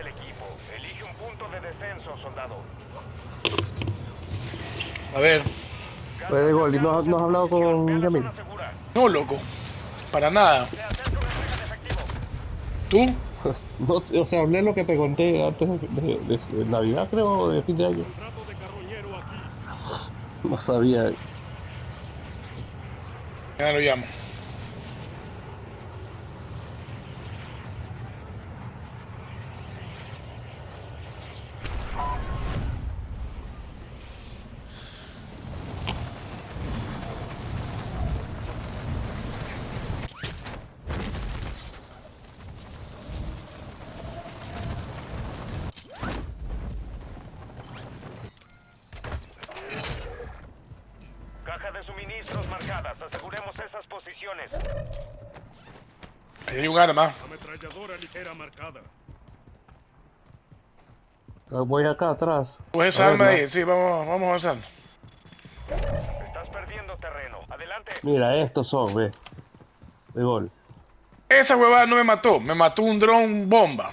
El equipo. Elige un punto de descenso, soldado. A ver, Pues de gol, ¿y no, no has hablado con Yamil? no loco, para nada. ¿Tú? No, o sea, hablé lo que te conté antes de, de- de- de Navidad, creo, de fin de año. No sabía. Ya lo llamo. Caja de suministros marcadas. Aseguremos esas posiciones. Hay un arma. Ametralladora ligera marcada. Voy acá atrás. Pues esa arma ahí, sí, vamos, vamos avanzando. Estás perdiendo terreno. Adelante. Mira, estos son, ve. De gol. Esa huevada no me mató, me mató un dron bomba.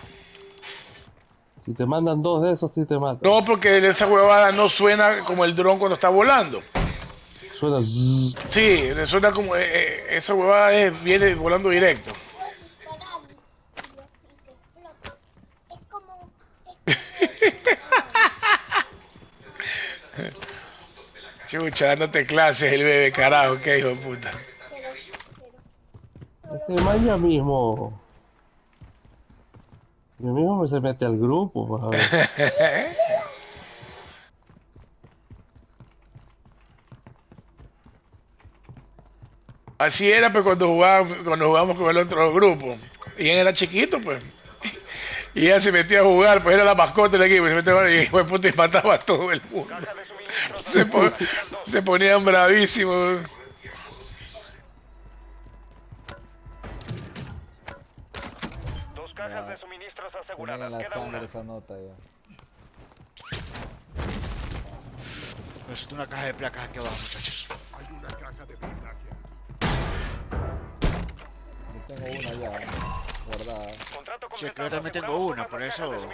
Si te mandan dos de esos, sí te matan. No, porque esa huevada no suena como el dron cuando está volando. Suena. Sí, le suena como. eh, eh, esa huevada es- viene volando directo. Es como, Chucha, dándote clases el bebé, carajo, qué hijo de puta. Este man ya mismo. Ya mismo se mete al grupo, pues, a ver. Así era pues cuando jugábamos, cuando jugábamos con el otro grupo. Y él era chiquito, pues. Y ella se metía a jugar, pues era la mascota del equipo. Y se metía a jugar y de puta y mataba a todo el mundo. Se, po- se ponían bravísimos. Dos cajas de suministros Ponen aseguradas. la sangre esa nota ya. Necesito una caja de placas aquí abajo, muchachos. Hay una caja de. Yo tengo una ya, guardada. Es que yo también tengo una, por eso-.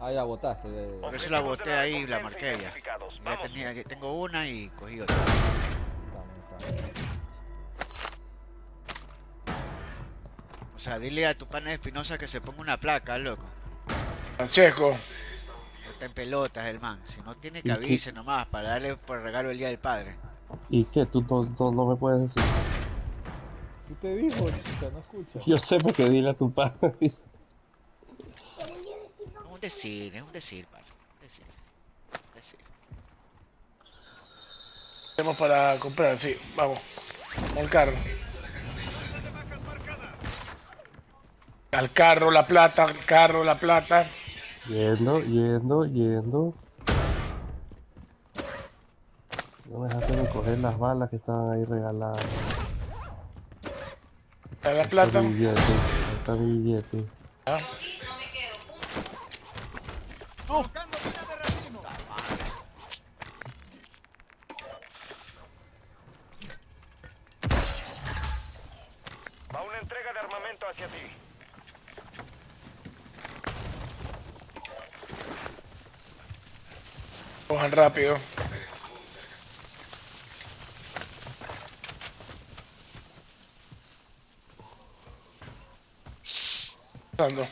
Ah, ya botaste. de- Por eso la boté ahí y la marqué ya. Ya tenía, tengo una y cogí otra. O sea, dile a tu pana Espinosa que se ponga una placa, loco. Francesco, No está en pelotas el man. Si no tiene ¿Y que qué? avise nomás para darle por regalo el día del padre. ¿Y qué? ¿Tú no, no- no me puedes decir? Si te dijo, chica, no escucha. Yo sé porque dile a tu padre. Es un decir, es un decir, pana. Un decir. Un decir. tenemos para comprar, sí, vamos. Al carro. Al carro, la plata, al carro, la plata. Yendo, yendo, yendo. No me dejaste ni coger las balas que estaban ahí regaladas. A la Está plata. está billete. Ah, Va una entrega de armamento hacia ti. Cojan rápido. Pasando.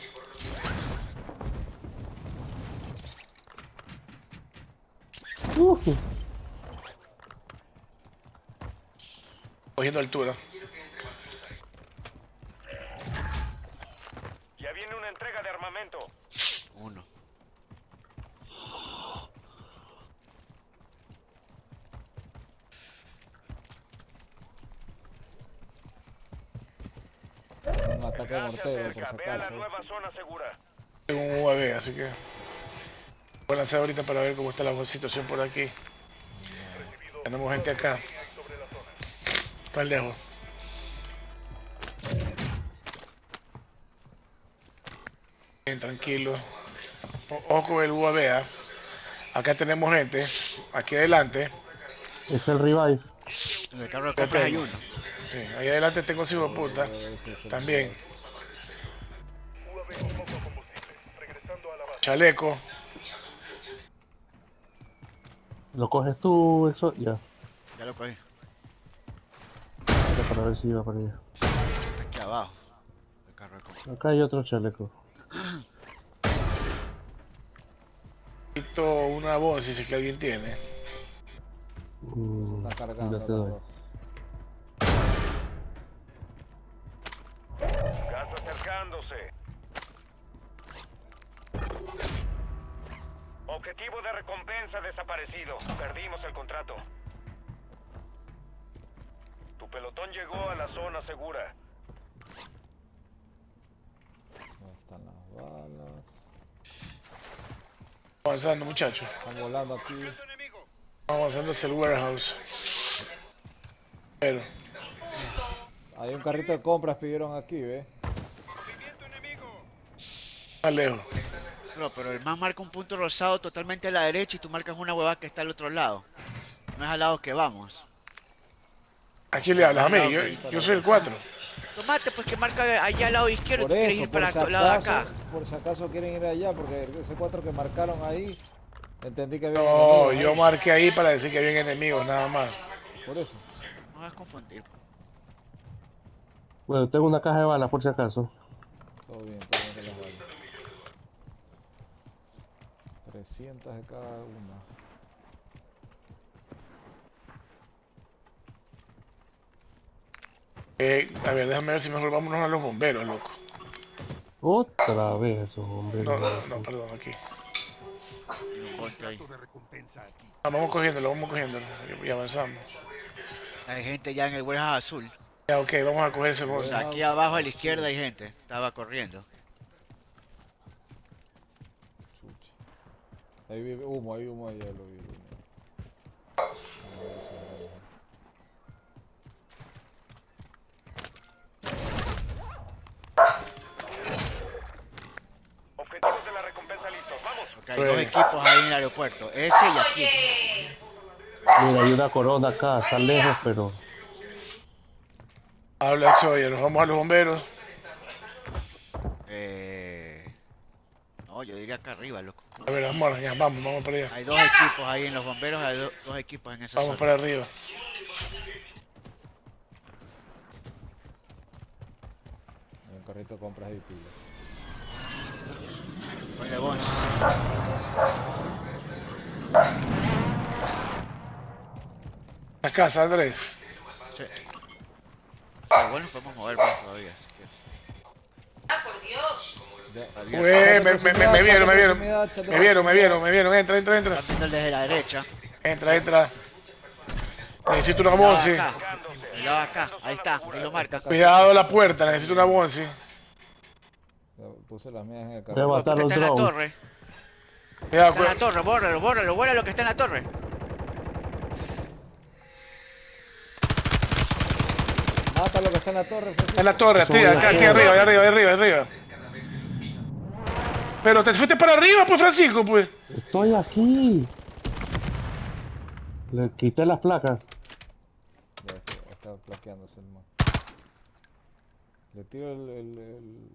Uh, Cogiendo altura. Ya viene una entrega de armamento. Uno. Un por la nueva zona segura. Tengo un UAV, así que voy a lanzar ahorita para ver cómo está la situación por aquí. Tenemos gente acá. Está lejos. Bien, tranquilo. O- Ojo con el UAV, ¿ah? Acá tenemos gente. Aquí adelante. es el revive. En el carro de compras hay uno. Sí, ahí adelante tengo de puta. También. Chaleco. Lo coges tú, eso, ya. Ya lo cogí. Para ver si iba para allá. Está aquí abajo. El carro de compra. Acá hay otro chaleco. Necesito una voz si es que alguien tiene. Mm, Está cargando. ya te doy. Gas acercándose. Objetivo de recompensa desaparecido. Perdimos el contrato. Tu pelotón llegó a la zona segura. ¿Dónde están las balas? Avanzando, muchachos. Están volando aquí. Vamos avanzando hacia el warehouse. Pero, Hay un carrito de compras pidieron aquí, ¿ves? más lejos. Bro, pero el man marca un punto rosado totalmente a la derecha y tú marcas una huevada que está al otro lado. No es al lado que vamos. ¿A quién le hablas? A mí, yo, yo soy el 4. Tomate, pues que marca allá al lado izquierdo y tú quieres ir para si el lado de acá. acaso, por si acaso quieren ir allá, porque ese cuatro que marcaron ahí, entendí que había No, yo ahí. marqué ahí para decir que había enemigos, nada más. Por eso. No vas a confundir. Bueno, tengo una caja de balas por si acaso. Todo bien, todo bien que las balas. 300 de cada una. Eh, a ver, déjame ver si mejor vámonos a los bomberos, loco. Otra vez esos hombres. No, no, no, perdón, aquí. Ah, vamos cogiéndolo, vamos cogiéndolo. Y, avanzamos. Hay gente ya en el warehouse azul. Ya, ok, vamos a coger ese O bolso. sea, aquí abajo a la izquierda hay gente. Estaba corriendo. Ahí vi humo, hay humo allá, lo vi. Objetivos de la recompensa listos. Vamos. Porque hay dos Bueno. equipos ahí en el aeropuerto. Ese y aquí. Mira, hay una corona acá, está lejos, pero. Habla Xoya, nos vamos a los bomberos. No, yo diría acá arriba, loco. A ver, vamos, ya, vamos, vamos para allá. Hay dos equipos ahí en los bomberos, hay do- dos equipos en esa Vamos zona. para arriba. Hay un carrito de compras ahí, pila. Ponle Bonzi. La casa, Andrés. Sí. Pero bueno, podemos mover más todavía. si quieres. Ya. Está abierto. Me, me, me, me vieron, me vieron. Me vieron, me vieron, me vieron. Entra, entra, entra. Desde la derecha. Entra, entra. Necesito una bonzi. de acá. Ahí está. Ahí lo marca. Cuidado la puerta, necesito una bonzi. Puse las mías en el Voy a matar los está en la drones. torre. Cuidado, Está en la torre. Bórralo, bórralo. Bórralo lo que está en la torre. Mata lo que está en la torre, Francisco. en la torre, tira, acá, aquí arriba, ahí arriba, ahí arriba, ahí arriba. Pero te fuiste para arriba, pues, Francisco, pues. Estoy aquí. Le quité las placas. Ya está, plaqueándose el man. Le tiro el, el, el,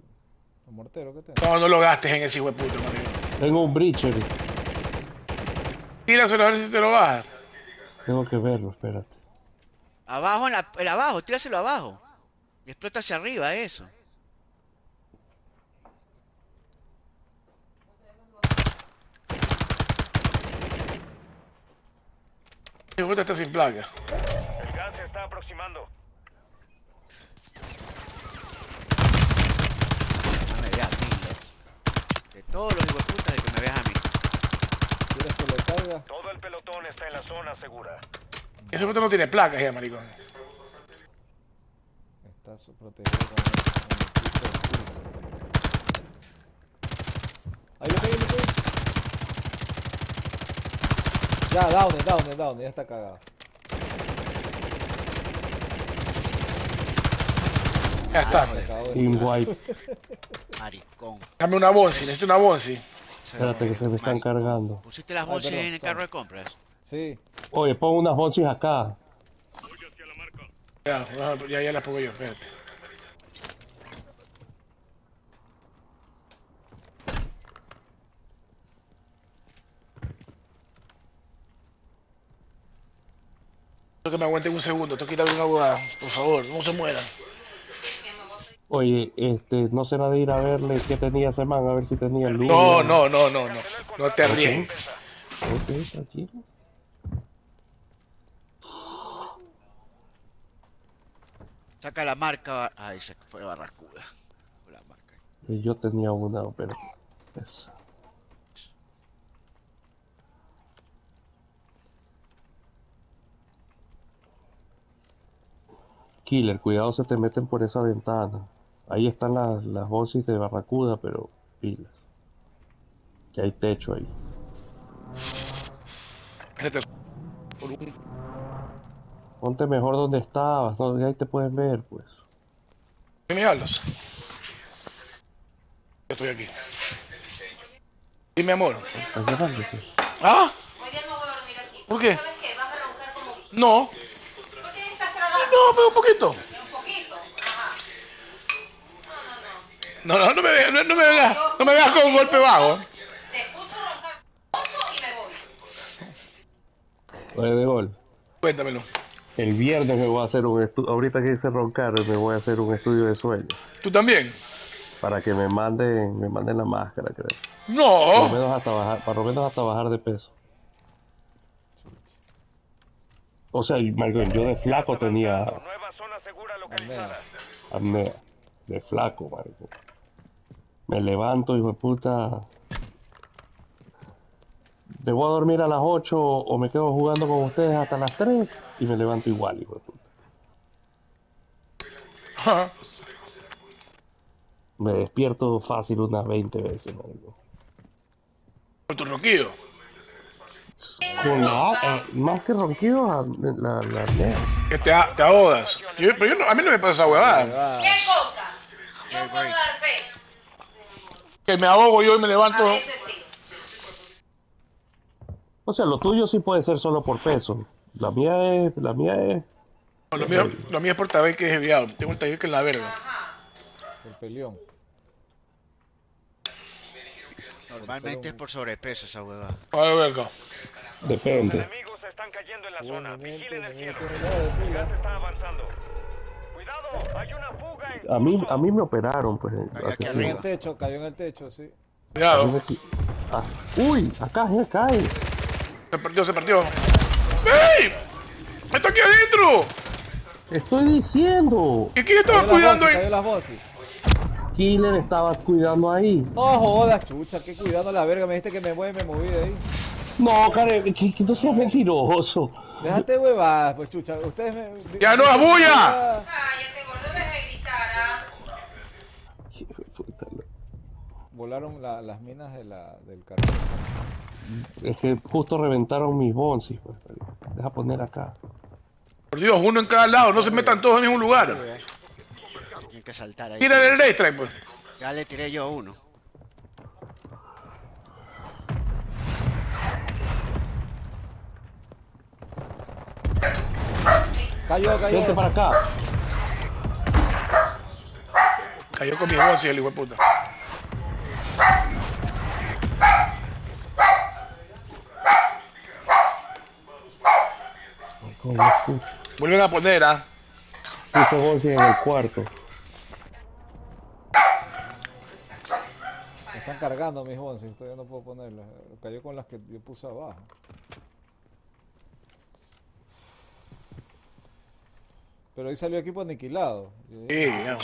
el mortero que tengo. No, no lo gastes en ese hijo de puta, marico. Tengo un breacher. Tíraselo a ver si te lo baja. Tengo que verlo, espérate. Abajo, en la, el abajo. Tíraselo abajo. Y explota hacia arriba eso. Ese hijo de puta está sin placa. El gas se está aproximando. No me veas a. De todos los hijueputas de que me veas a mí. ¿Quieres que caiga? Todo el pelotón está en la zona segura. Ese puto no tiene placas ya, maricón. Está su- protegido con el, con el piso del piso. Ahí lo Ya, down, down, down, ya está cagado. Ya está. Team White. Maricón. Dame una bonzi, necesito una bonzi. Espérate que se me están Maricón. cargando. ¿Pusiste las perdón, en el carro de compras? Sí, Oye, pon unas bolsas acá. Ya, ya, ya las pongo yo, espérate. Que me aguanten un segundo. Tengo que ir a ver una abogada. Por favor, no se mueran. Oye, este, no será de ir a verle qué tenía ese man, a ver si tenía luz. No, no, no, no, no. No te arriesgues. Ok, tranquilo. Saca la marca. Ay, se fue Barracuda. La marca. Y Yo tenía una, pero... esa. Killer, cuidado se te meten por esa ventana. Ahí están las, las voces de Barracuda, pero pilas. Que hay techo ahí. Ponte mejor donde estabas, donde ahí te pueden ver, pues. ¿Qué me hablas? Yo estoy aquí. Dime, amor. Estás llamándote. ¿Ah? Hoy día no voy a dormir aquí. ¿Por qué? ¿Sabes qué? Vas a roncar como... No. ¿Por qué estás trabajando? No, pero un poquito. Un poquito. Ajá. No, No, no, no. no, no me veas, no, no me veas, no me veas con un golpe bajo. Te escucho roncar y me voy. Oye, de gol. Cuéntamelo. El viernes me voy a hacer un estudio, ahorita que hice roncar, me voy a hacer un estudio de sueño. ¿Tú también? Para que me manden, me manden la máscara, creo. Por lo No. menos hasta bajar, por lo menos hasta bajar de peso. O sea, Marco, yo de flaco tenía Nueva zona segura localizada. apnea. De flaco, Marco. Me levanto, hijo de puta. Me voy a dormir a las 8 o me quedo jugando con ustedes hasta las 3 y me levanto igual, hijo de puta. Me despierto fácil unas 20 veces, Marco. Por tu ronquido. Con la, eh, más que ronquido, la, la. Que te, a- te ahogas. Yo- pero yo no- a mí no me pasa esa huevada. ¿Qué cosa? Yo puedo dar fe. Que me ahogo yo y me levanto. A sí. O sea, lo tuyo sí puede ser solo por peso. La mía es, la mía es, No, Lo mío, lo mío es por tabique es desviado. Tengo un tabique en la verga. Ajá. El peleón. Normalmente es por sobrepeso esa huevada. A ver, verga. depende. Enemigos están cayendo en la zona. Vigilen el cielo. de lado de El pila. gas está avanzando. Cuidado, hay una fuga en A mí, a mí me operaron, pues. Cayó en el techo, cayó en el techo, sí. Cuidado. ah, uy, acá ya cae. Se perdió, se perdió. ¡Ey! ¡Está aquí adentro! Estoy diciendo. ¿Y quién estaba cuidando voces, ahí? Killer estaba cuidando ahí. No jodas, chucha, que cuidando la verga. Me dijiste que me mueve, me moví de ahí. No, Karen, que, que no seas mentiroso. Déjate huevadas, pues chucha. Ustedes me. ¡Ya no es bulla! Cállate, gordo, deja de gritar, ¿ah? Volaron la- las minas de la, del carro. Es que justo reventaron mis bonsis, pues. Deja poner acá. Por Dios, uno en cada lado, no se metan todos en mismo lugar. Que saltar ahí. Tira el racetrack, pues. Ya le tiré yo uno. Cayó, cayó. Vente para acá. Cayó con mi voz y el hijo de puta. Vuelven a poner, ¿ah? puto bonsis en el cuarto. Me están cargando mis once, todavía no puedo ponerlas. Cayó con las que yo puse abajo. Pero ahí salió equipo aniquilado. Sí, ya.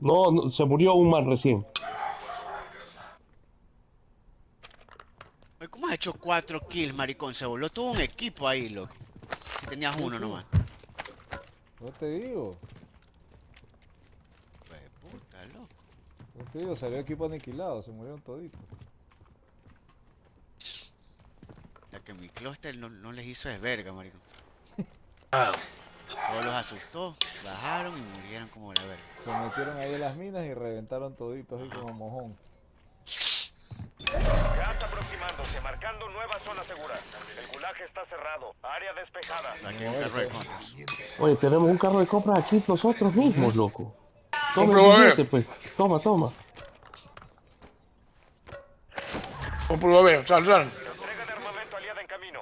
No, no, se murió un man recién. ¿Cómo has hecho cuatro kills, maricón? Se voló todo un equipo ahí, loco. Si tenías uno nomás. No te digo. Pues puta, loco. No te digo, salió equipo aniquilado, se murieron toditos. Ya que mi clúster no, no les hizo de verga, maricón. Ah, Todos los asustó, bajaron y murieron como la verga. Se metieron ahí en las minas y reventaron toditos ahí como mojón. Gas aproximándose, marcando nueva zona segura. El gulaje está cerrado. Área despejada. Aquí hay un carro de contras. Oye, tenemos un carro de compras aquí nosotros mismos, loco. Toma billete, pues. Toma, toma. comprueba, a ver, sal, sal. Entrega de armamento aliada en camino.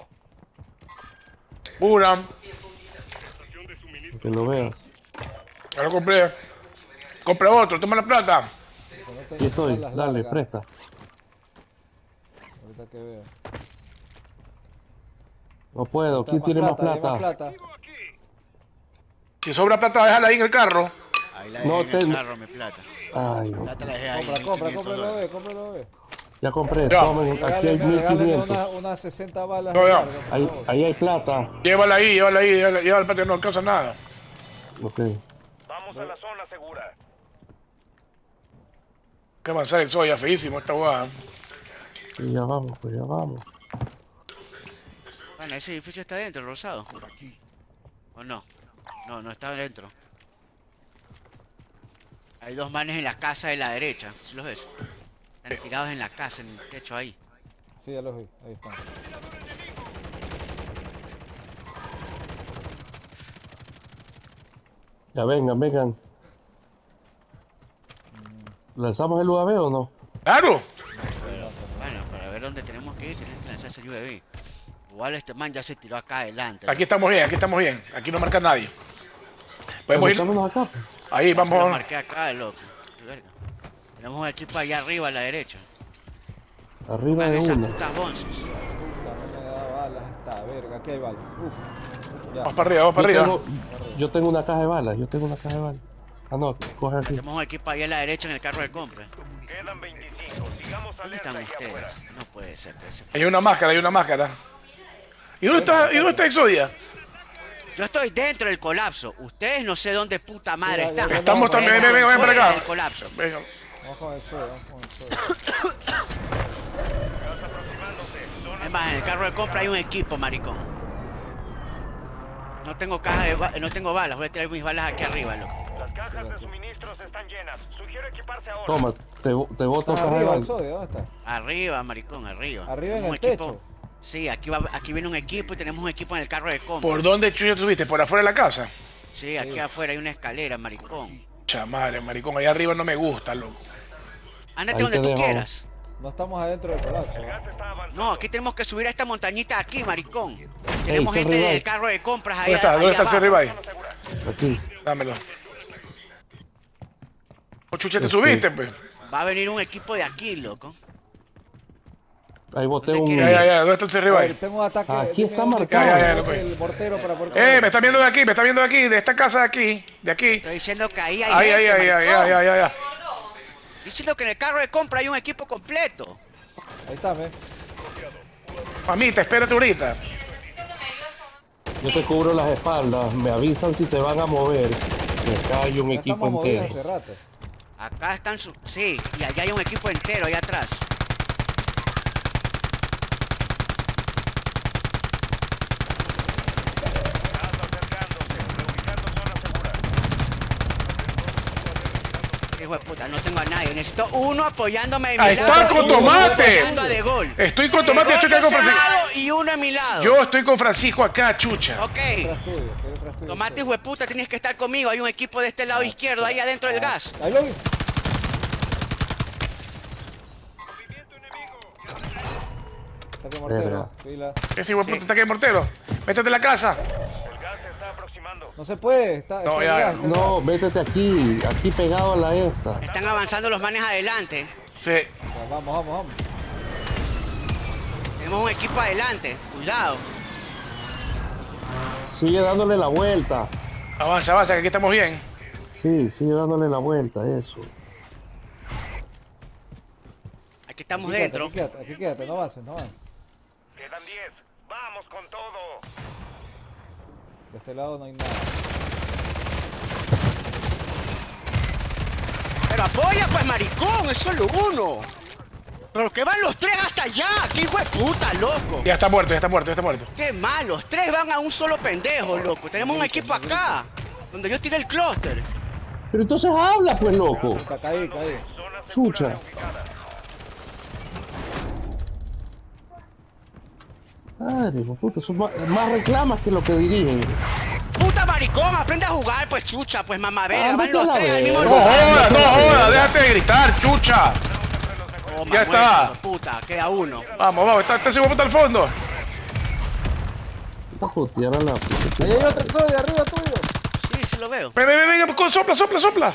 Suministro. Que lo vea. Ya lo compré. Compré otro, toma la plata. Aquí estoy, dale, largas. presta. Ahorita que veo. No puedo, ¿quién tiene más hay más plata? plata. Si sobra plata, déjala ahí en el carro. Ahí la dejé No en el carro, mi plata. Ay, Plata la dejé ahí. Compra, compra, 1500 cómpralo, dólares. ve, cómpralo, ve. ya compré, Ya. tomen, aquí hay Regáleme, regáleme 1500. una- unas 60 balas No, ya. Ahí, ahí hay plata. Llévala ahí, llévala ahí, llévala, llévala al patio, no alcanza nada. Ok. Vamos a la zona segura. Que avanzar el soya, feísimo esta guada. Sí, ya vamos, pues ya vamos. Bueno, ese edificio está dentro, rosado. ¿O no? No, no está dentro. Hay dos manes en la casa de la derecha, ¿sí los ves? Están tirados en la casa, en el techo ahí. Sí, ya los vi, ahí están. Ya vengan, vengan. ¿Lanzamos el UAV o no? ¡Claro! Pero, bueno, para ver dónde tenemos que ir, tenemos que lanzarse el UAV. Igual este man ya se tiró acá adelante. ¿no? Aquí estamos bien, aquí estamos bien. Aquí no marca nadie. Podemos ir. Acá. Ahí, se lo vamos. marqué acá, loco. Tenemos un equipo allá arriba a la derecha. Arriba de esas uno. putas bonzes. Puta, no me da balas esta verga. Aquí hay balas. Uf. Ya. Vamos para arriba, vamos Yo para arriba. tengo, yo tengo una caja de balas, yo tengo una caja de balas. Ah, no, coge aquí. Tenemos un equipo allá a la derecha en el carro de compra. Quedan 25. Sigamos ¿Dónde están ustedes? No puede ser. Hay una máscara, hay una máscara. ¿Y dónde está, ¿y dónde está Exodia? Yo estoy dentro del colapso. Ustedes no sé dónde puta madre están. ya, Estamos también, Ustedes ven, ven, ven acá. colapso. Venga. Vamos con el suelo, vamos con el suelo. Es más, en el carro de compra hay un equipo, maricón. No tengo caja de no tengo balas. Voy a tirar mis balas aquí arriba, loco. Las cajas de suministros están llenas. Sugiero equiparse ahora. Toma, te, te boto ¿Estás caja de arriba, balas. Arriba, maricón, arriba. Arriba en Tenemos el un equipo- techo. Sí, aquí, va, aquí viene un equipo y tenemos un equipo en el carro de compra. ¿Por dónde chucha te subiste? ¿Por afuera de la casa? Sí, aquí afuera hay una escalera, maricón. Chamadre, maricón, allá arriba no me gusta, loco. Ándate donde tú quieras. No estamos adentro del avanzando. No, aquí tenemos que subir a esta montañita aquí, maricón. Tenemos gente del carro de compras ahí. ¿Dónde está? ¿Dónde está el segura. Aquí. Dámelo. ¿O chucha te Este. subiste, pues? Va a venir un equipo de aquí, loco. Ahí boté ¿Dónde un. Ya, ya, ya, ¿dónde está el A ver, Cerribay? tengo un ataque. Aquí está marcado. Ya, ya, ya, el mortero para poder Eh, me está viendo de aquí, me está viendo de aquí, de esta casa de aquí, de aquí. Estoy diciendo que ahí hay ay, ay, ay, ay. Estoy diciendo que en el carro de compra hay un equipo completo. Ahí está, me. Mamita, espérate ahorita. Yo te cubro las espaldas. Me avisan si te van a mover. Que acá hay un Ya equipo entero. hace rato. Acá están su... Sí, y allá hay un equipo entero allá atrás. Gas acercándose. Reubicando zona segura. Hijo de puta, no tengo a nadie. Necesito uno apoyándome de mi lado está, con tomate. apoyando a De Gol. Estoy con tomate, estoy acá con Francisco. y uno a mi lado. Yo estoy con Francisco acá, chucha. Ok. Tomate, hijo de puta, tienes que estar conmigo. Hay un equipo de este lado izquierdo, ahí adentro del gas. Ahí lo vi. Ataque mortero. Fila. Ese hijo de Sí. puta está aquí el mortero. Métete en la casa. El gas se está aproximando. No se puede. Está, No, está ya, No, métete aquí. Aquí pegado a la esta. Están avanzando los manes adelante. Sí. Vamos, vamos, vamos. Tenemos un equipo adelante. Cuidado. Sigue dándole la vuelta. Avanza, avanza, que aquí estamos bien. Sí, sigue dándole la vuelta, eso. Aquí estamos Aquí quédate, dentro. Aquí quédate, aquí quédate, no avances, no avances. Quedan 10. Vamos con todo. De este lado no hay nada. Pero apoya, pues, maricón. Eso es lo uno. Pero que van los tres hasta allá. ¡Qué hijo de puta, loco! Ya está muerto, ya está muerto, ya está muerto. ¡Qué mal! Los tres van a un solo pendejo, loco. Tenemos un equipo acá. Donde yo tiré el clúster. Pero entonces habla, pues, loco. Chucha. Madre, puta, son más, más reclamas que lo que dirigen. ¡Puta maricón! Aprende a jugar, pues, chucha. Pues, mamá verga. Van Ándate los tres al mismo verga. No lugar. jodas, no jodas, déjate de gritar, chucha. Toma, Ya está. muerto, Puta, queda uno. Vamos, vamos, está, está ese hijo de puta al fondo. a la Ahí hay otro arriba tuyo. Sí, sí lo veo. Ven, ven, ven, sopla, sopla, sopla.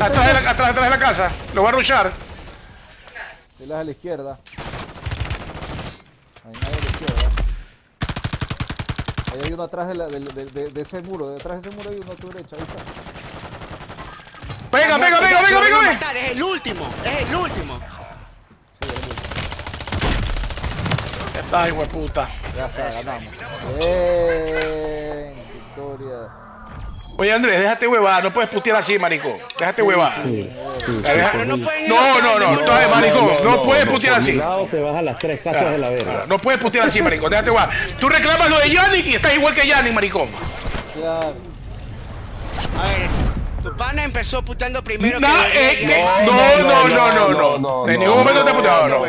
Atrás de la, atrás, atrás de la casa. Lo voy a rushar. Él es a la izquierda. Ahí nadie a la izquierda. Ahí hay uno atrás de, la, de, de ese muro. Detrás de ese muro hay uno a tu derecha. Ahí está. Venga, Ah, venga, no, venga, ya se venga, lo iba venga, a venga. matar, Es el último, es el último. Sí. Ay, hueputa. Ya está, ganamos. Oye, Andrés, déjate huevar. No puedes putear así, marico. Déjate huevar. Sí, sí, La deja- Pero no No, no, Entonces, maricón, no puedes putear así. lado te vas a las tres casas de la verga. No puedes putear así, maricón. Déjate huevar. Tú reclamas lo de Yannick y estás igual que Yannick, maricón. Claro. Pana empezó puteando primero No, que... eh, que- no, no, no, no, no, no, En ningún momento te puteado, no.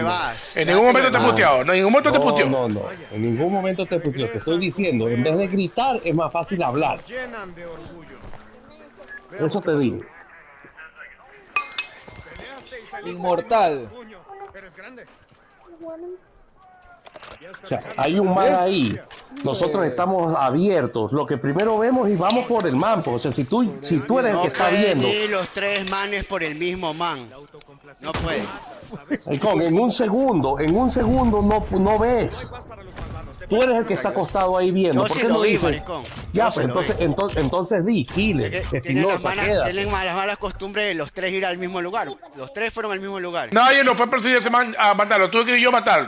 En ningún momento te puteado. No, en ningún momento te puteó. no, no. En ningún momento te puteó. Te estoy diciendo, en vez de gritar, es más fácil hablar. Llenan de orgullo. Eso te digo. Inmortal. Eres grande. O sea, hay un man ahí. Nosotros estamos abiertos. Lo que primero vemos y vamos por el manpo. O sea, si tú, si tú eres el No que está viendo, ir los tres manes por el mismo man. No puede. Maricón, en un segundo, en un segundo no, no ves. Tú eres el que está acostado ahí viendo. Yo ¿Por sí qué lo no vi, dices? Ya, pues lo entonces, entonces, entonces di, Es Kile, que tienen, las malas, tienen costumbres de los tres ir al mismo lugar. Los tres fueron al mismo lugar. Nadie nos fue a perseguir ese man a matarlo. Tuve que ir yo a matarlo.